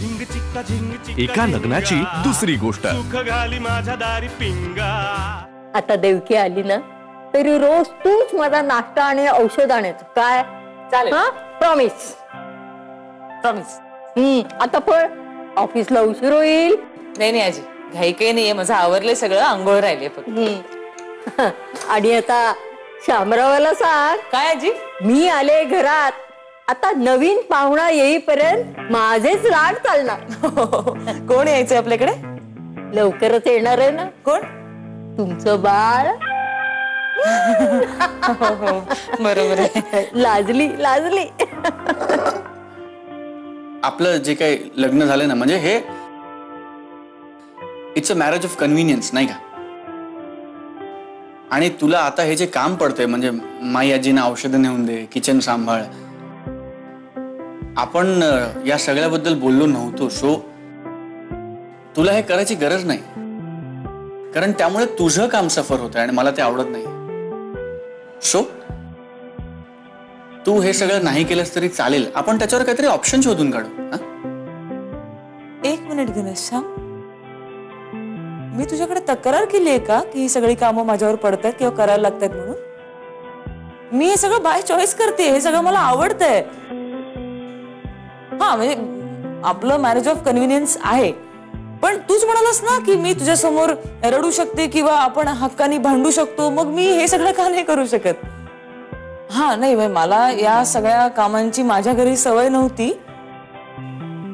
एका लग्नाची. दुसरी गोष्ट. सुख घाली माझ्या दारी पिंगा. आता देवकी आली ना तरी रोज तूच माझा नाश्ता आणि औषध आणायचं. काय? चालेल. हा? प्रॉमिस प्रॉमिस हम्म आता पण ऑफिसला उशीर होईल. नाही नाही आजी. घाई काही नाहीये. माझं आवरलंय सगळं. आंघोळ राहिले फक्त. हम्म. आणि आता शामरावाला सांग. काय आजी? मी आले घरात. आता नवीन पाहुणा येईपर्यंत माझेच लाड चालणार. कोण यायचंय आपल्याकडे? लवकरच येणार आहे ना. कोण? तुमचं बाळ. हो हो. बरोबर आहे. लाजली लाजली. आपलं जे काही लग्न झालं ना म्हणजे हे it's a marriage of convenience नाही का? आणि तुला आता हे जे काम पडतंय म्हणजे माई आजीना औषधं नेऊन दे किचन सांभाळ आपण या सगळ्याबद्दल बोललो नव्हतो सो तुला हे करायची गरज नाही. कारण त्यामुळे तुझं काम सफर होतं आणि मला ते आवडत नाही. सो तू हे सगळं नाही केलंस तरी चालेल. आपण त्याच्यावर काहीतरी ऑप्शन शोधून काढू एक मिनिट घनश्याम मी तुझ्याकडे तक्रार केली आहे का की ही सगळी कामं माझ्यावर पडतात किंवा करायला लागतात म्हणून? मी हे सगळं बाय चॉईस करते हे सगळं मला आवडतंय. हा म्हणजे आपलं मॅरेज ऑफ कन्व्हिनियन्स आहे. पण तूच म्हणालास ना की मी तुझ्या समोर रडू शकते किंवा आपण हक्कानी भांडू शकतो मग मी हे सगळं का नाही करू शकत? हा नाही म्हणजे मला या सगळ्या कामांची माझ्या घरी सवय नव्हती.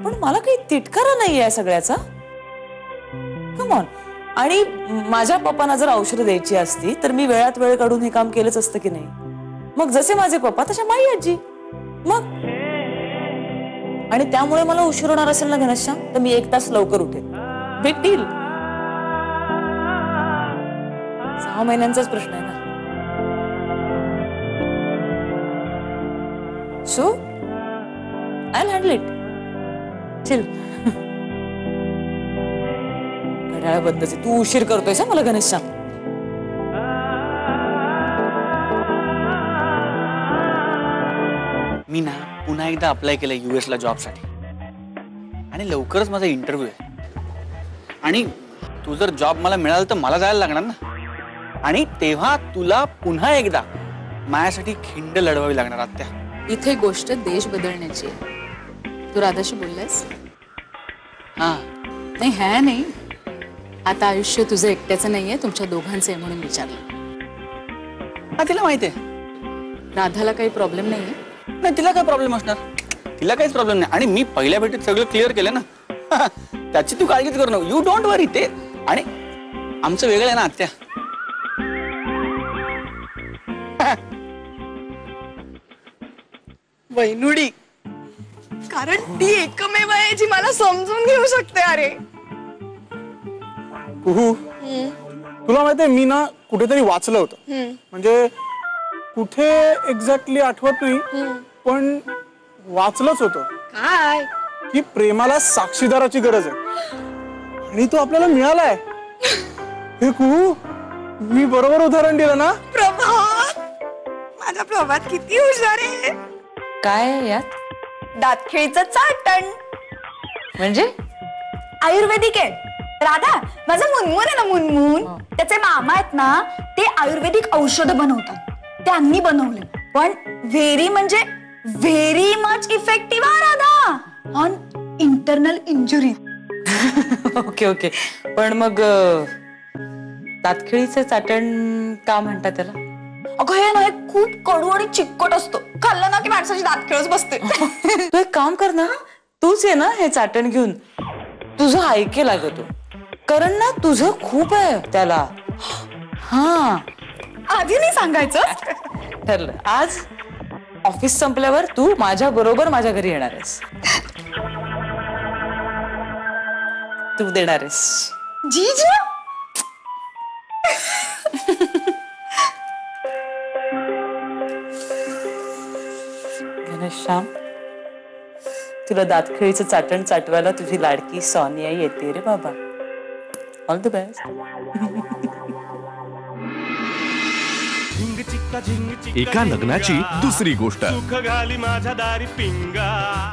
पण मला काही तिटकारा नाही या सगळ्याचा. कमॉन आणि माझ्या पप्पांना जर औषधं द्यायची असती तर मी वेळात वेळ काढून हे काम केलंच असतं की नाही? मग जसे माझे पप्पा तशा माई आजी. मग? आणि त्यामुळे मला उशीर होणार असेल ना घनश्याम तर मी एक तास लवकर उठेन. भेटतील. सहा महिन्यांचाच प्रश्न आहे ना. So I handle it chill घड्याळबद्दलचे तू उशीर करतोयस हा मला घनश्याम एकदा अप्लाय केलं युएस ला जॉबसाठी आणि लवकरच माझा इंटरव्ह्यू आहे. आणि तू जर जॉब मला मिळाला तर मला जायला लागणार ना? आणि तेव्हा तुला पुन्हा एकदा माझ्यासाठी खिंड लढवावी लागणार आत्या. इथे गोष्ट देश बदलण्याची. तू राधाशी बोललास हा. नाही ह्या नाही. आता आयुष्य तुझं एकट्याचं नाहीये तुमच्या दोघांचं आहे म्हणून विचारलं. तिला माहिती आहे. राधाला काही प्रॉब्लेम नाहीये. नाही तिला काय प्रॉब्लेम असणार? तिला काहीच प्रॉब्लेम नाही. आणि मी पहिल्या भेटीत सगळं क्लिअर केलं ना. त्याची तू काळजीच करू नको. यू डोंट वरी ते. आणि आमचं वेगळं आहे ना आत्या. वैनुडी. कारण ती एकमेव आहे जी मला समजून घेऊ शकते अरे. तुला माहितीये मी ना कुठेतरी वाचलं होतं. म्हणजे कुठे एक्झॅक्टली आठवत नाही. पण वाचलंच होतं. काय? की प्रेमाला साक्षीदाराची गरज आहे. आणि तो आपल्याला मिळालाय. हे कुहू मी बरोबर उदाहरण दिलं ना? प्रभात माझा प्रभात किती हुशार आहे. काय आहे यात? दातखिळीचं चाटण. म्हणजे? आयुर्वेदिक आहे. राधा माझा मुनमुन आहे ना मुनमुन? त्याचे मामा आहेत ना ते आयुर्वेदिक औषध बनवतात. त्यांनी बनवले पण व्हेरी म्हणजे very much effective Radha. On internal injury okay okay पण मग तातखिळीचं चाटण का म्हणतात त्याला? अगं हे ना हे खूप कडू आणि चिकट असतो. खाल्लं ना की माणसाची दात खेळच बसते. तू एक काम कर ना तूच ये ना हे चाटण घेऊन. तुझं ऐके लागतो. कारण ना तुझं खूप आहे त्याला. हा. आधी नाही सांगायचं. ठरलं. आज? ऑफिस संपल्यावर तू माझ्या बरोबर माझ्या घरी येणार आहेस. तू देणार आहेस. जीजू घनश्याम तुला दातखिळीचं चाटण चाटवायला तुझी लाडकी सोनिया येते रे बाबा. ऑल द बेस्ट एका लग्नाची. दुसरी गोष्ट सुख घाली माझ्या दारी पिंगा